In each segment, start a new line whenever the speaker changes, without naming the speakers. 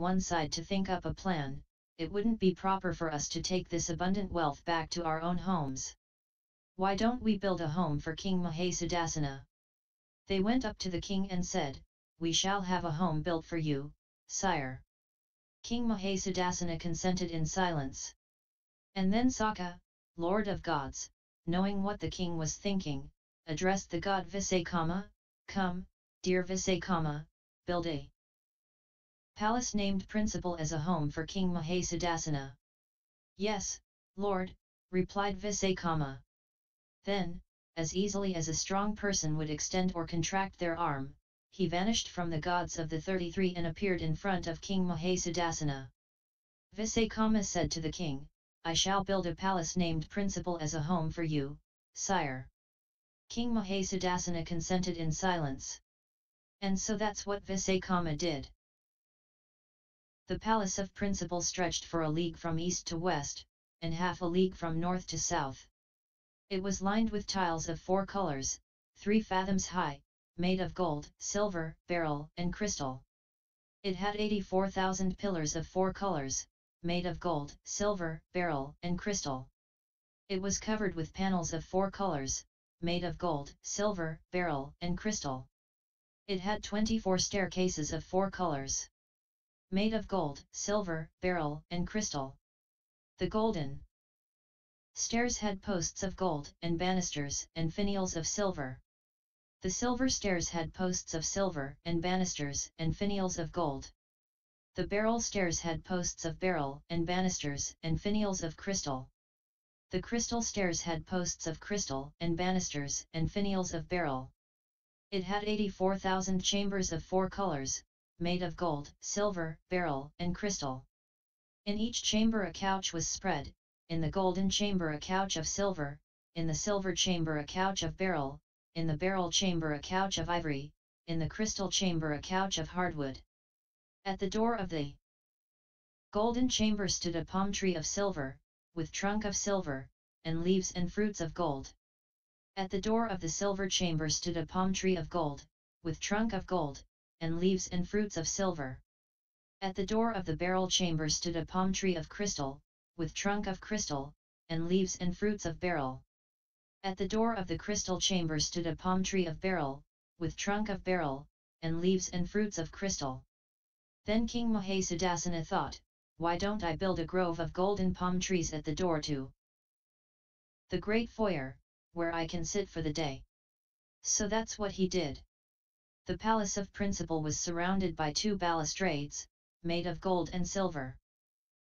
one side to think up a plan, it wouldn't be proper for us to take this abundant wealth back to our own homes. Why don't we build a home for King Mahasudassana? They went up to the king and said, We shall have a home built for you, sire. King Mahasudassana consented in silence. And then Sakka, Lord of Gods, knowing what the king was thinking, addressed the god Vissakamma, Come, dear Vissakamma, build a palace named Principle as a home for King Mahasudassana. Yes, Lord, replied Vissakamma. Then, as easily as a strong person would extend or contract their arm, he vanished from the gods of the 33 and appeared in front of King Mahasudassana. Vissakamma said to the king, I shall build a palace named Principle as a home for you, sire. King Mahasudassana consented in silence. And so that's what Vissakamma did. The palace of Principle stretched for a league from east to west, and half a league from north to south. It was lined with tiles of four colors, three fathoms high, made of gold, silver, beryl, and crystal. It had 84,000 pillars of four colors, made of gold, silver, beryl, and crystal. It was covered with panels of four colors, made of gold, silver, beryl, and crystal. It had 24 staircases of four colors, made of gold, silver, beryl, and crystal. The golden Stairs had posts of gold and banisters and finials of silver. The silver stairs had posts of silver and banisters and finials of gold. The beryl stairs had posts of beryl and banisters and finials of crystal. The crystal stairs had posts of crystal and banisters and finials of beryl. It had 84,000 chambers of four colors, made of gold, silver, beryl, and crystal. In each chamber a couch was spread, in the golden chamber a couch of silver, in the silver chamber a couch of beryl, in the beryl chamber a couch of ivory, in the crystal chamber a couch of hardwood. At the door of the golden chamber stood a palm tree of silver, with trunk of silver, and leaves and fruits of gold. At the door of the silver chamber stood a palm tree of gold, with trunk of gold, and leaves and fruits of silver. At the door of the beryl chamber stood a palm tree of crystal, with trunk of crystal, and leaves and fruits of beryl. At the door of the crystal chamber stood a palm tree of beryl, with trunk of beryl, and leaves and fruits of crystal. Then King Mahasudassana thought, why don't I build a grove of golden palm trees at the door to the great foyer, where I can sit for the day. So that's what he did. The palace of Principle was surrounded by two balustrades, made of gold and silver.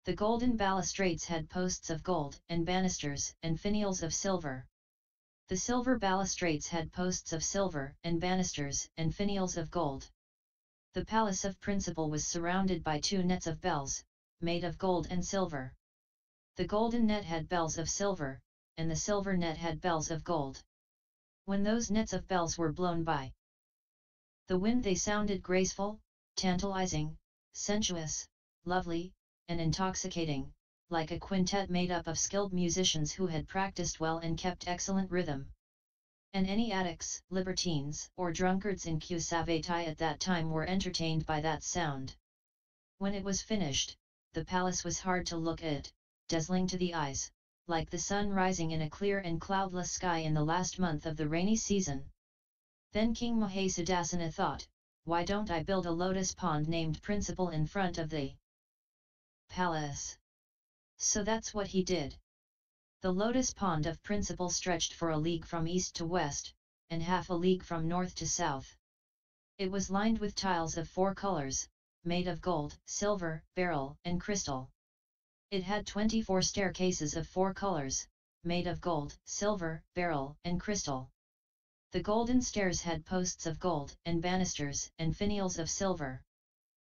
The golden balustrades had posts of gold and banisters and finials of silver. The silver balustrades had posts of silver and banisters and finials of gold. The palace of Principle was surrounded by two nets of bells, made of gold and silver. The golden net had bells of silver, and the silver net had bells of gold. When those nets of bells were blown by the wind they sounded graceful, tantalizing, sensuous, lovely, and intoxicating, like a quintet made up of skilled musicians who had practiced well and kept excellent rhythm. And any addicts, libertines, or drunkards in Kusavati at that time were entertained by that sound. When it was finished, the palace was hard to look at, dazzling to the eyes, like the sun rising in a clear and cloudless sky in the last month of the rainy season. Then King Mahasudassana thought, why don't I build a lotus pond named Principle in front of the palace. So that's what he did. The lotus pond of Principle stretched for a league from east to west, and half a league from north to south. It was lined with tiles of four colors, made of gold, silver, beryl, and crystal. It had 24 staircases of four colors, made of gold, silver, beryl, and crystal. The golden stairs had posts of gold and banisters and finials of silver.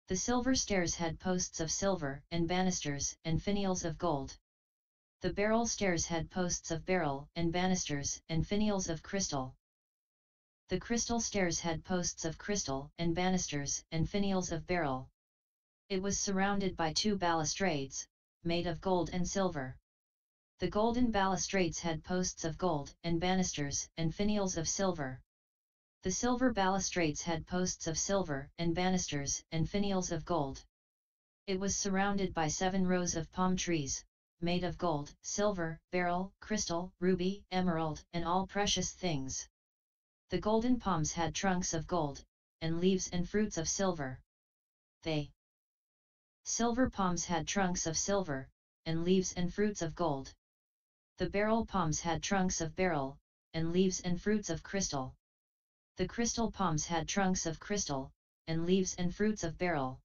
The silver stairs had posts of silver and banisters and finials of gold. The beryl stairs had posts of beryl and banisters and finials of crystal. The crystal stairs had posts of crystal and banisters and finials of beryl. It was surrounded by two balustrades, made of gold and silver. The golden balustrades had posts of gold and banisters and finials of silver. The silver balustrades had posts of silver and banisters and finials of gold. It was surrounded by seven rows of palm trees, made of gold, silver, beryl, crystal, ruby, emerald, and all precious things. The golden palms had trunks of gold, and leaves and fruits of silver. They Silver palms had trunks of silver, and leaves and fruits of gold. The beryl palms had trunks of beryl, and leaves and fruits of crystal. The crystal palms had trunks of crystal, and leaves and fruits of beryl.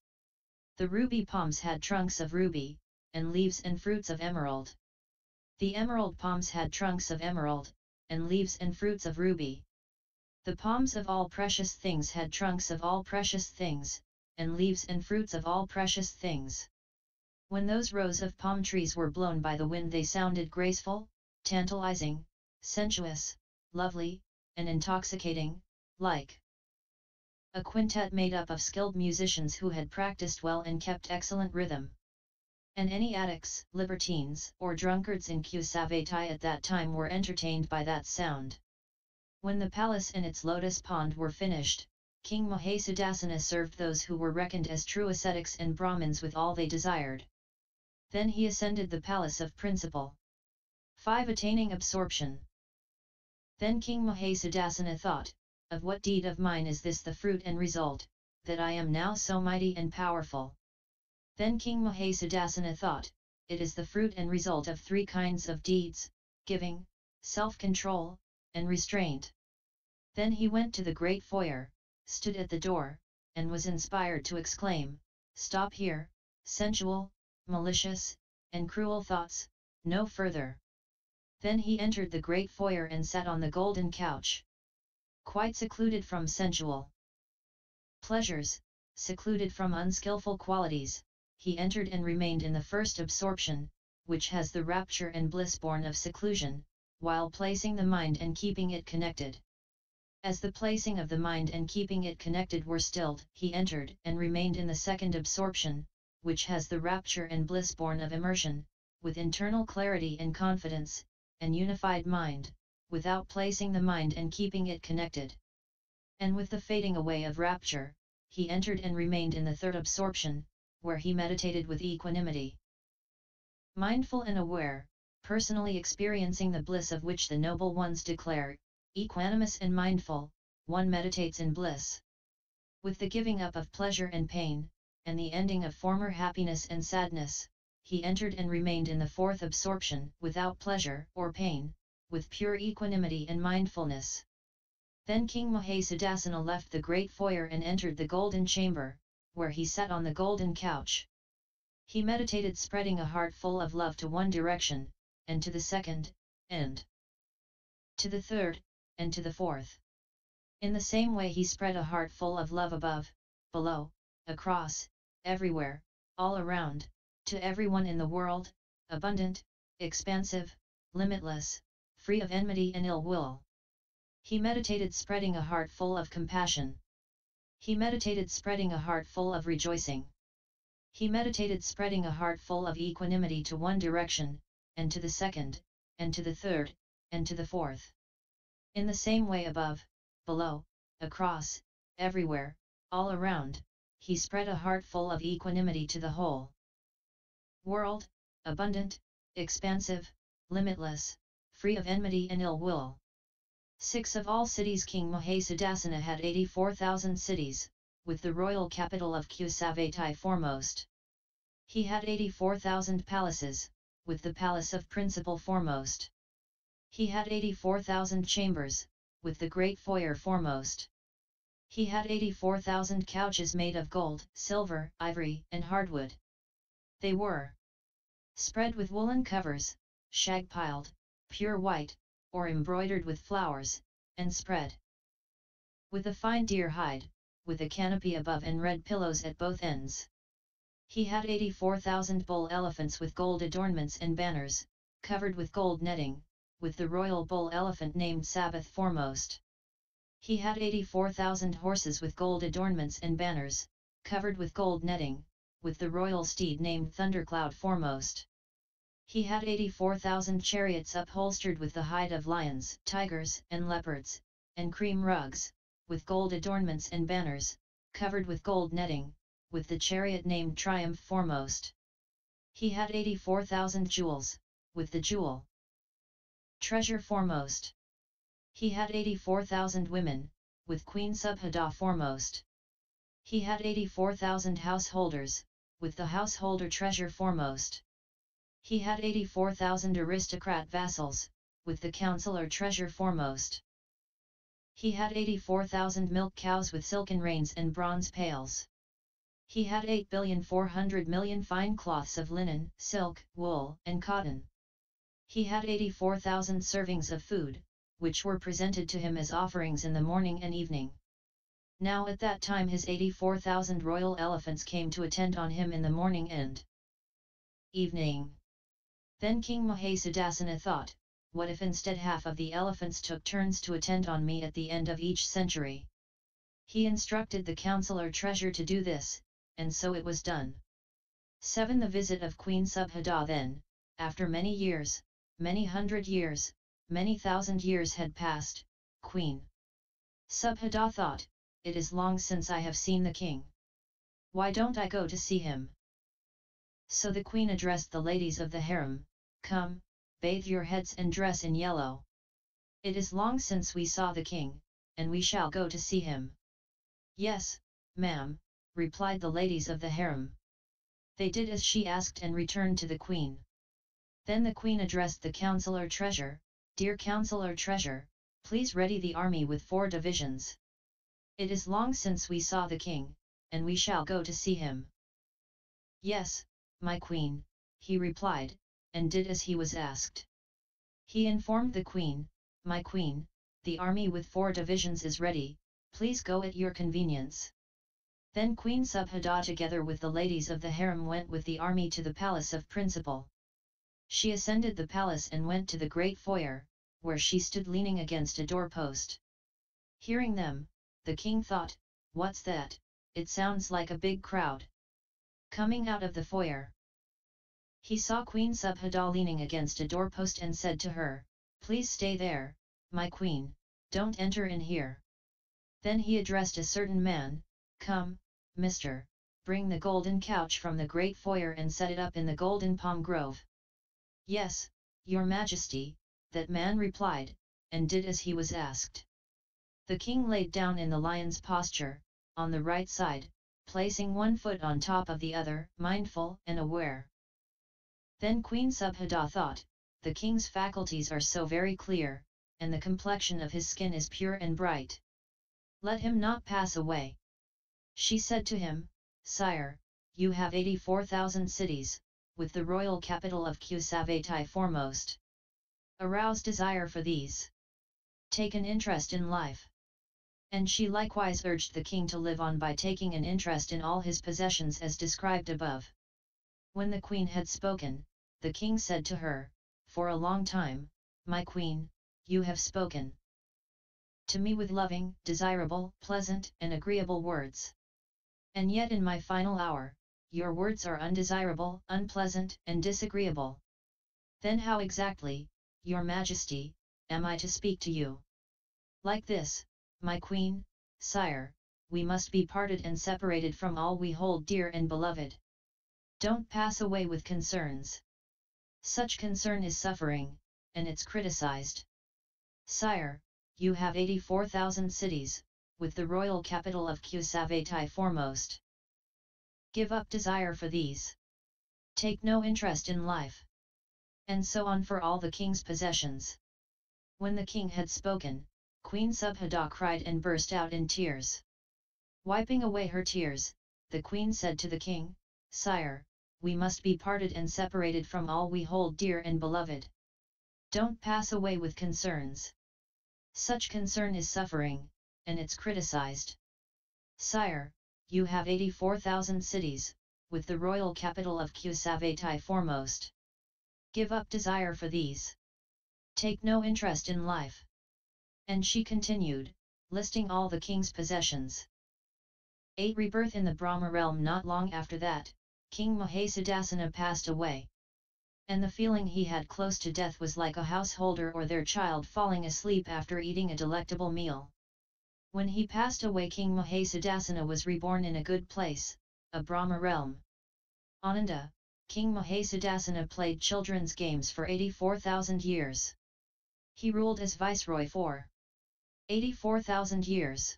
The ruby palms had trunks of ruby, and leaves and fruits of emerald. The emerald palms had trunks of emerald, and leaves and fruits of ruby. The palms of all precious things had trunks of all precious things, and leaves and fruits of all precious things. When those rows of palm trees were blown by the wind they sounded graceful, tantalizing, sensuous, lovely, and intoxicating, like a quintet made up of skilled musicians who had practiced well and kept excellent rhythm. And any addicts, libertines, or drunkards in Kusavati at that time were entertained by that sound. When the palace and its lotus pond were finished, King Mahasudassana served those who were reckoned as true ascetics and Brahmins with all they desired. Then he ascended the palace of principle. 5. Attaining absorption. Then King Mahasudassana thought, of what deed of mine is this the fruit and result, that I am now so mighty and powerful? Then King Mahasudassana thought, it is the fruit and result of three kinds of deeds, giving, self-control, and restraint. Then he went to the great foyer, stood at the door, and was inspired to exclaim, Stop here, sensual, malicious, and cruel thoughts, no further. Then he entered the great foyer and sat on the golden couch. Quite secluded from sensual pleasures, secluded from unskillful qualities, he entered and remained in the first absorption, which has the rapture and bliss born of seclusion, while placing the mind and keeping it connected. As the placing of the mind and keeping it connected were stilled, he entered and remained in the second absorption, which has the rapture and bliss born of immersion, with internal clarity and confidence, and unified mind, without placing the mind and keeping it connected. And with the fading away of rapture, he entered and remained in the third absorption, where he meditated with equanimity. Mindful and aware, personally experiencing the bliss of which the noble ones declare, equanimous and mindful, one meditates in bliss. With the giving up of pleasure and pain, and the ending of former happiness and sadness, he entered and remained in the fourth absorption without pleasure or pain, with pure equanimity and mindfulness. Then King Mahasudassana left the great foyer and entered the golden chamber, where he sat on the golden couch. He meditated spreading a heart full of love to one direction, and to the second, and to the third, and to the fourth. In the same way he spread a heart full of love above, below, across, everywhere, all around, to everyone in the world, abundant, expansive, limitless, free of enmity and ill will. He meditated spreading a heart full of compassion. He meditated spreading a heart full of rejoicing. He meditated spreading a heart full of equanimity to one direction, and to the second, and to the third, and to the fourth. In the same way above, below, across, everywhere, all around, he spread a heart full of equanimity to the whole world, abundant, expansive, limitless, free of enmity and ill will. Six of all cities King Mahasudassana had 84,000 cities, with the royal capital of Kusavati foremost. He had 84,000 palaces, with the palace of principle foremost. He had 84,000 chambers, with the great foyer foremost. He had 84,000 couches made of gold, silver, ivory, and hardwood. They were spread with woolen covers, shag-piled, pure white, or embroidered with flowers, and spread with a fine deer hide, with a canopy above and red pillows at both ends. He had 84,000 bull elephants with gold adornments and banners, covered with gold netting, with the royal bull elephant named Sabbath foremost. He had 84,000 horses with gold adornments and banners, covered with gold netting, with the royal steed named Thundercloud foremost. He had 84,000 chariots upholstered with the hide of lions, tigers, and leopards, and cream rugs, with gold adornments and banners, covered with gold netting, with the chariot named Triumph foremost. He had 84,000 jewels, with the jewel treasure foremost. He had 84,000 women, with Queen Subhadra foremost. He had 84,000 householders, with the householder treasure foremost. He had 84,000 aristocrat vassals, with the councillor treasure foremost. He had 84,000 milk cows with silken reins and bronze pails. He had 8,400,000,000 fine cloths of linen, silk, wool, and cotton. He had 84,000 servings of food, which were presented to him as offerings in the morning and evening. Now at that time his 84,000 royal elephants came to attend on him in the morning and evening. Then King Mahasudassana thought, what if instead half of the elephants took turns to attend on me at the end of each century? He instructed the councillor treasure to do this, and so it was done. 7. The visit of Queen Subhadda then, after many years, many hundred years, many thousand years had passed, Queen Subhadda thought, it is long since I have seen the king. Why don't I go to see him? So the queen addressed the ladies of the harem, Come, bathe your heads and dress in yellow. It is long since we saw the king, and we shall go to see him. Yes, ma'am, replied the ladies of the harem. They did as she asked and returned to the queen. Then the queen addressed the councillor treasure, Dear councillor treasure, please ready the army with four divisions. It is long since we saw the king, and we shall go to see him. Yes, my queen, he replied, and did as he was asked. He informed the queen, My queen, the army with four divisions is ready, please go at your convenience. Then Queen Subhadda together with the ladies of the harem went with the army to the palace of principle. She ascended the palace and went to the great foyer, where she stood leaning against a doorpost. Hearing them, the king thought, What's that? It sounds like a big crowd. Coming out of the foyer. He saw Queen Subhadda leaning against a doorpost and said to her, Please stay there, my queen, don't enter in here. Then he addressed a certain man, Come, Mister, bring the golden couch from the great foyer and set it up in the golden palm grove. Yes, your majesty, that man replied, and did as he was asked. The king laid down in the lion's posture, on the right side, placing one foot on top of the other, mindful and aware. Then Queen Subhadda thought, the king's faculties are so very clear, and the complexion of his skin is pure and bright. Let him not pass away. She said to him, Sire, you have 84,000 cities, with the royal capital of Kusavati foremost. Arouse desire for these. Take an interest in life. And she likewise urged the king to live on by taking an interest in all his possessions as described above. When the queen had spoken, the king said to her, For a long time, my queen, you have spoken to me with loving, desirable, pleasant, and agreeable words. And yet in my final hour, your words are undesirable, unpleasant, and disagreeable. Then how exactly, your majesty, am I to speak to you? Like this, my queen, sire, we must be parted and separated from all we hold dear and beloved. Don't pass away with concerns. Such concern is suffering, and it's criticized. Sire, you have 84,000 cities, with the royal capital of Kusavati foremost. Give up desire for these. Take no interest in life. And so on for all the king's possessions. When the king had spoken, Queen Subhadda cried and burst out in tears. Wiping away her tears, the queen said to the king, Sire, we must be parted and separated from all we hold dear and beloved. Don't pass away with concerns. Such concern is suffering, and it's criticized. Sire, you have 84,000 cities, with the royal capital of Kusavati foremost. Give up desire for these. Take no interest in life. And she continued, listing all the king's possessions. 8. Rebirth in the Brahma realm Not long after that, King Mahasudassana passed away. And the feeling he had close to death was like a householder or their child falling asleep after eating a delectable meal. When he passed away King Mahasudassana was reborn in a good place, a Brahma realm. Ananda, King Mahasudassana played children's games for 84,000 years. He ruled as viceroy for 84,000 years.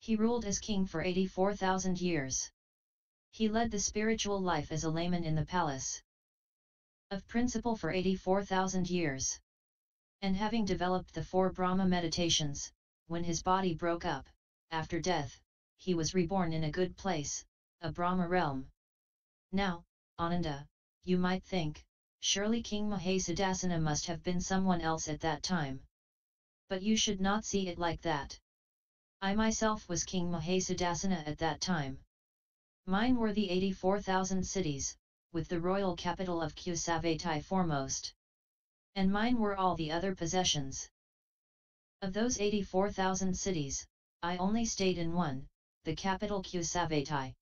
He ruled as king for 84,000 years. He led the spiritual life as a layman in the palace of principle for 84,000 years. And having developed the four Brahma meditations, when his body broke up, after death, he was reborn in a good place, a Brahma realm. Now, Ananda, you might think, surely King Mahasudassana must have been someone else at that time. But you should not see it like that. I myself was King Mahasudassana at that time. Mine were the 84,000 cities, with the royal capital of Kusavati foremost. And mine were all the other possessions. Of those 84,000 cities, I only stayed in one, the capital Kusavati.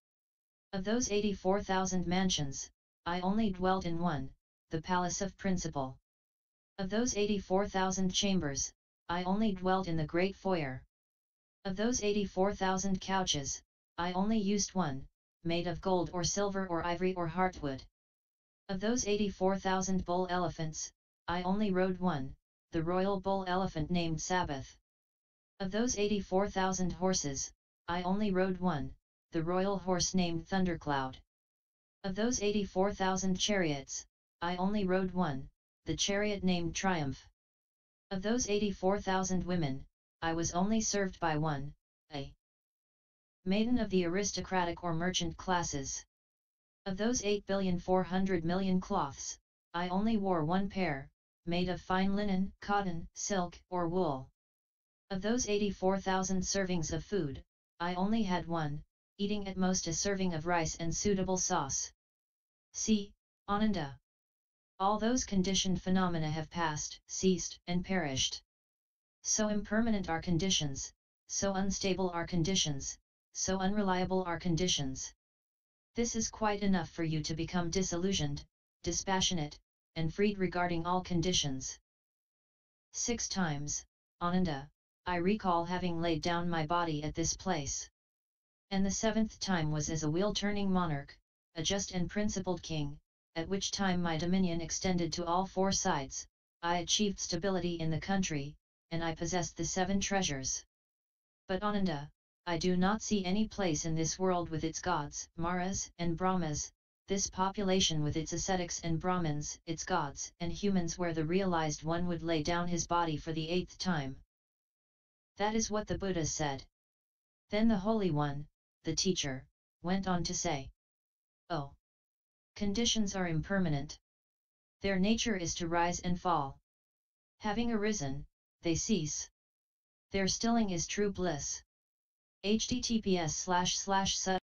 Of those 84,000 mansions, I only dwelt in one, the palace of principle. Of those 84,000 chambers, I only dwelt in the great foyer. Of those 84,000 couches, I only used one, made of gold or silver or ivory or heartwood. Of those 84,000 bull elephants, I only rode one, the royal bull elephant named Sabbath. Of those 84,000 horses, I only rode one, the royal horse named Thundercloud. Of those 84,000 chariots, I only rode one, the chariot named Triumph. Of those 84,000 women, I was only served by one, a maiden of the aristocratic or merchant classes. Of those 8,400,000,000 cloths, I only wore one pair, made of fine linen, cotton, silk, or wool. Of those 84,000 servings of food, I only had one, eating at most a serving of rice and suitable sauce. See, Ananda. All those conditioned phenomena have passed, ceased, and perished. So impermanent are conditions, so unstable are conditions, so unreliable are conditions. This is quite enough for you to become disillusioned, dispassionate, and freed regarding all conditions. Six times, Ananda, I recall having laid down my body at this place and the seventh time was as a wheel-turning monarch, a just and principled king, at which time my dominion extended to all four sides, I achieved stability in the country, and I possessed the seven treasures. But Ananda, I do not see any place in this world with its gods, Maras and Brahmas, this population with its ascetics and Brahmins, its gods and humans where the realized one would lay down his body for the eighth time. That is what the Buddha said. Then the Holy One, the teacher, went on to say. Oh! Conditions are impermanent. Their nature is to rise and fall. Having arisen, they cease. Their stilling is true bliss. https slash slash